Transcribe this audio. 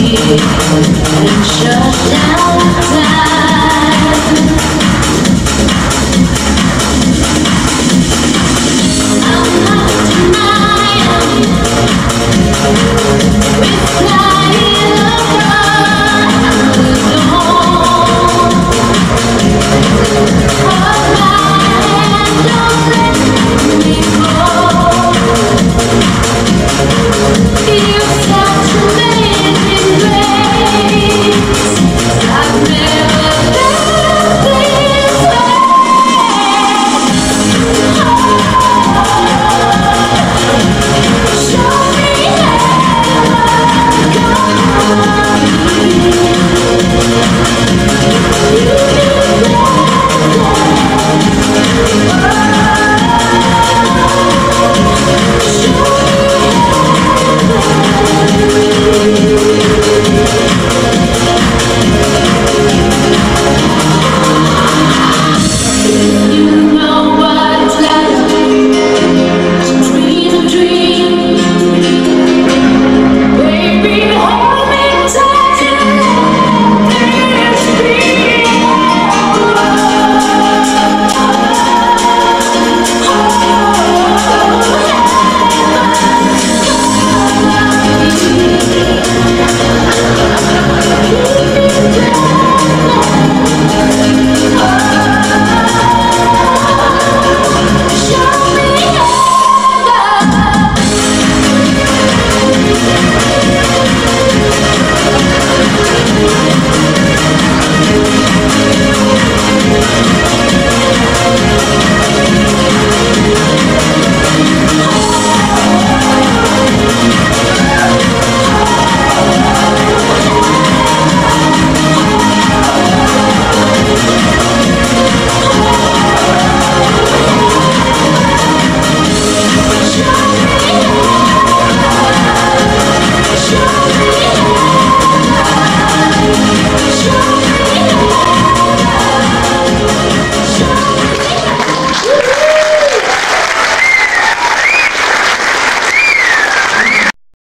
and shut down